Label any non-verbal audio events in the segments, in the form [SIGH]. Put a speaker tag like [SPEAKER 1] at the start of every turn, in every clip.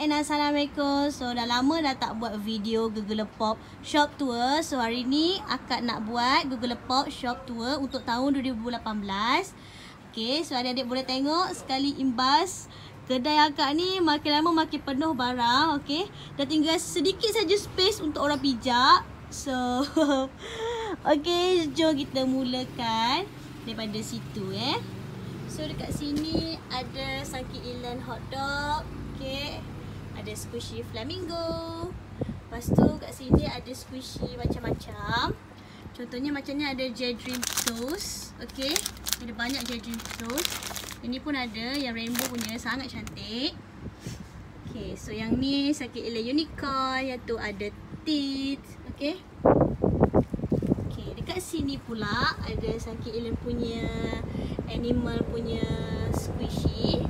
[SPEAKER 1] and Assalamualaikum. So dah lama dah tak buat video Google Pop Shop Tour. So hari ni akak nak buat Google Pop Shop Tour untuk tahun 2018 Okay so adik-adik boleh tengok sekali imbas Kedai akak ni makin lama makin penuh barang Okay? Dah tinggal sedikit saja space untuk orang pijak. So [LAUGHS] Okay jom kita mulakan Daripada situ eh. So dekat sini ada Saki Ilan hot dog Okay Ada squishy flamingo. Lepas tu kat sini ada squishy macam-macam. Contohnya macam ni ada J Dream Toast Okay Ada banyak J Dream Toast Ini pun ada yang rainbow punya sangat cantik. Okay so yang ni Saki Ilan unicorn Yang tu ada teeth Okay Okay dekat sini pula Ada Saki Ilan punya animal punya squishy.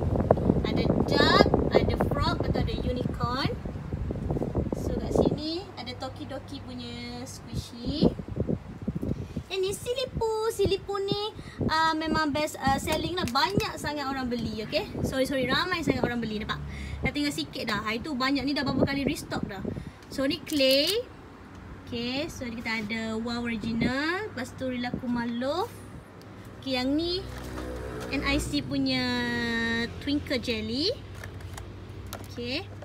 [SPEAKER 1] Ada duck unicorn so kat sini ada toki-doki punya squishy. Ini silipu. Silipu ni uh, memang best uh, selling lah. Banyak sangat orang beli okay? Sorry sorry ramai sangat orang beli nampak? Dah tinggal sikit dah. Hari tu banyak ni dah beberapa kali restock dah. So ni clay. Okay so kita ada wow original. Lepas tu Rilakkuma Loaf Okay, yang ni NIC punya Twinkle Jelly. Okay.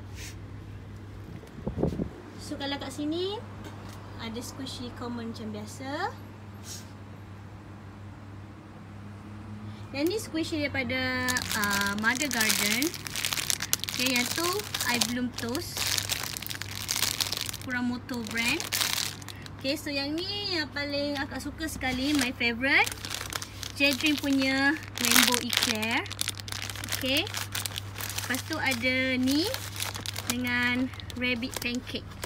[SPEAKER 1] So, kalau kat sini ada squishy common macam biasa. Yang ni squishy daripada uh, Mother Garden. Okay, yang tu I Bloom Toast. Kuramoto brand. Okay, so yang ni yang paling akak suka sekali, my favourite. J-Dream punya Rainbow Eclair. Okay. Lepas tu ada ni dengan Rabbit Pancake.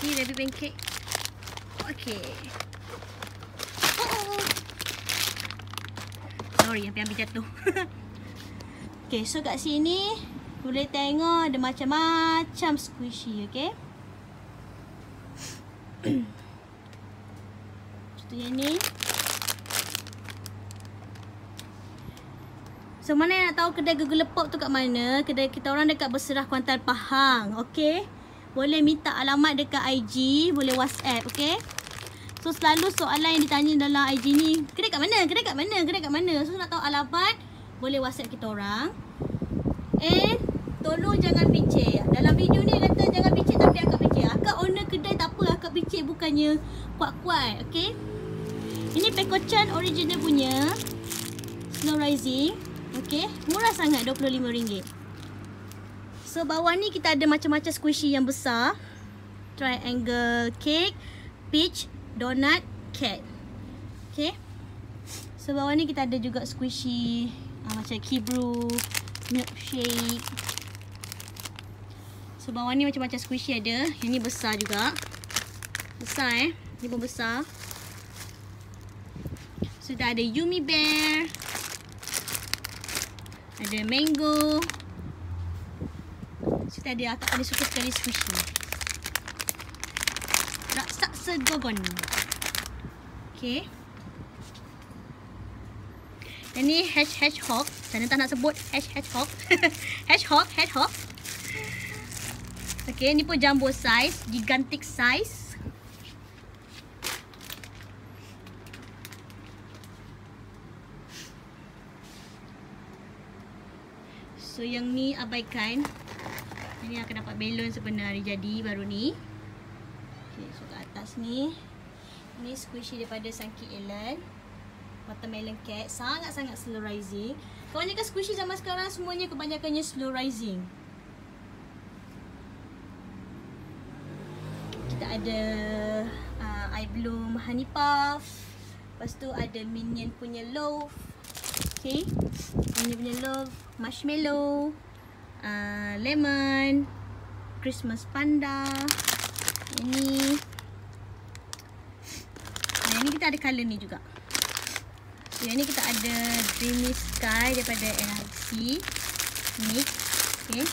[SPEAKER 1] Si Rabbit Pancake. Okay. Oh. Sorry, hampir-hampir jatuh. [LAUGHS] okay, so kat sini boleh tengok ada macam-macam squishy, okay. Contoh [COUGHS] yang ni. So mana yang nak tahu kedai Google Pop tu kat mana? Kedai kita orang dekat Berserah Kuantan Pahang. Okay. Boleh minta alamat dekat IG. Boleh WhatsApp. Okay. So selalu soalan yang ditanya dalam IG ni. Kedai kat mana? Kedai kat mana? Kedai kat mana? So nak tahu alamat. Boleh WhatsApp kita orang. And tolong jangan picit. Dalam video ni kata jangan picit tapi akak picit. Akak owner kedai tak apa. Akak picit bukannya kuat-kuat. Okay. Ini Pekochan original punya. Slow rising. Okey, murah sangat RM25. So bawah ni kita ada macam-macam squishy yang besar. Triangle cake, peach, donut, cat. Okey. So bawah ni kita ada juga squishy uh, macam kibru, milkshake. So bawah ni macam-macam squishy ada. Yang ni besar juga. Besar eh. Ni pun besar. Sudah ada Yumi Bear. Ada mango. So tadi akak paling suka sekali squishy. Raksa segogon. Okay. Dan ni hash hash hawk. Saya tak nak sebut hash hash hawk. hash hawk, head hawk. Okay, ni pun jumbo size, gigantic size. So yang ni abaikan. Ini akan dapat balon sebenarnya jadi baru ni. Okay, so kat atas ni. Ni squishy daripada Sunky Island. Watermelon cat. Sangat-sangat slow rising. Kebanyakan squishy zaman sekarang semuanya kebanyakannya slow rising. Kita ada uh, I Bloom Honey Puff. Lepas tu ada Minion punya loaf. Okay. Ini punya love. Marshmallow. Uh, lemon. Christmas panda. Ini. Nah, ini kita ada color ni juga. So, yang ni kita ada Dreamy Sky daripada NRC. Mix. Okay.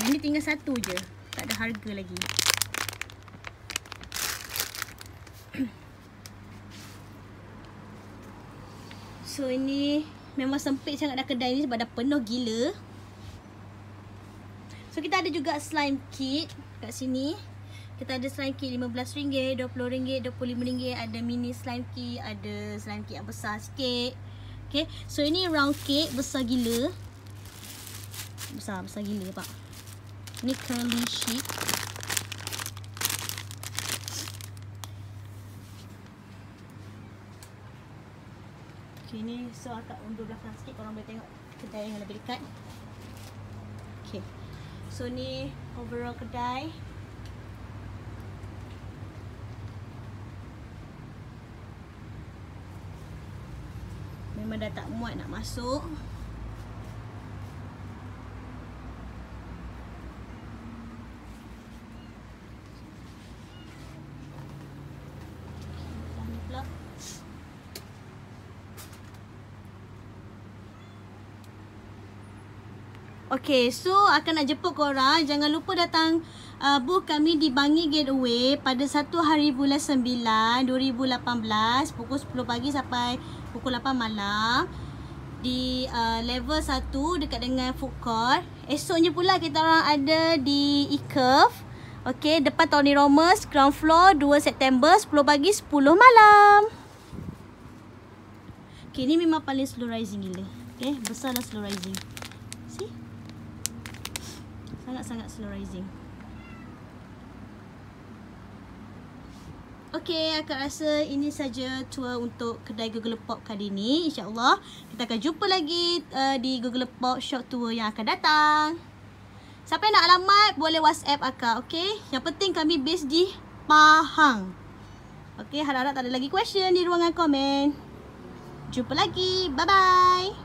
[SPEAKER 1] Yang ni tinggal satu je. Tak ada harga lagi. So ini Memang sempit sangat dah kedai ni sebab dah penuh gila. So kita ada juga slime kit kat sini. Kita ada slime kit RM15, RM20, RM25, ada mini slime kit, ada slime kit yang besar sikit. Okay, so ini round cake besar gila. Besar, besar gila pak. Ni curly sheet. Okay, ni so akak undur belakang sikit korang boleh tengok kedai yang lebih dekat. Okay. So ni overall kedai. Memang dah tak muat nak masuk. So akan nak jemput korang. Jangan lupa datang uh, booth kami di Bangi Gateway pada satu hari bulan 9, 2018. Pukul 10 pagi sampai pukul 8 malam. Di uh, level 1 dekat dengan food court. Esoknya pula kita orang ada di E-Curve. Okay, depan Tony Romas, ground floor 2 September, 10 pagi, 10 malam. Okay, ni memang paling slow rising gila. Okay, besar dan slow rising. Sangat-sangat slow rising. Okay, akak rasa ini saja tour untuk kedai Google Pop kali ini. InsyaAllah, kita akan jumpa lagi uh, di Google Pop shop tour yang akan datang. Siapa yang nak alamat, boleh WhatsApp akak, okay? Yang penting kami base di Pahang. Okay, harap-harap tak ada lagi question di ruangan komen. Jumpa lagi. Bye-bye.